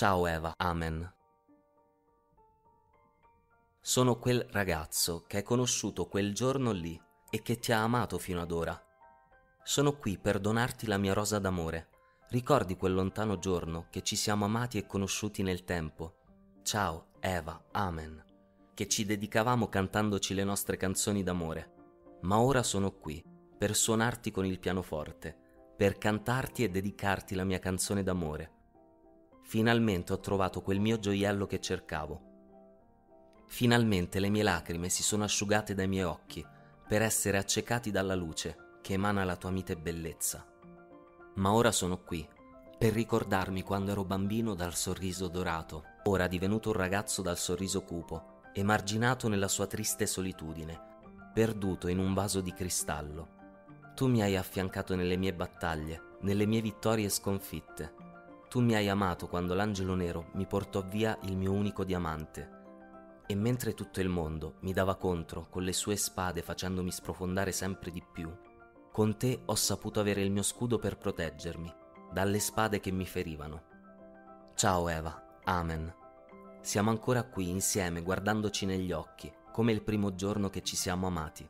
Ciao Eva, amen. Sono quel ragazzo che hai conosciuto quel giorno lì e che ti ha amato fino ad ora. Sono qui per donarti la mia rosa d'amore. Ricordi quel lontano giorno che ci siamo amati e conosciuti nel tempo? Ciao, Eva, amen. Che ci dedicavamo cantandoci le nostre canzoni d'amore. Ma ora sono qui per suonarti con il pianoforte, per cantarti e dedicarti la mia canzone d'amore. Finalmente ho trovato quel mio gioiello che cercavo. Finalmente le mie lacrime si sono asciugate dai miei occhi per essere accecati dalla luce che emana la tua mite bellezza. Ma ora sono qui per ricordarmi quando ero bambino dal sorriso dorato, ora divenuto un ragazzo dal sorriso cupo, emarginato nella sua triste solitudine, perduto in un vaso di cristallo. Tu mi hai affiancato nelle mie battaglie, nelle mie vittorie sconfitte. Tu mi hai amato quando l'angelo nero mi portò via il mio unico diamante. E mentre tutto il mondo mi dava contro con le sue spade facendomi sprofondare sempre di più, con te ho saputo avere il mio scudo per proteggermi dalle spade che mi ferivano. Ciao Eva, amen. Siamo ancora qui insieme guardandoci negli occhi, come il primo giorno che ci siamo amati.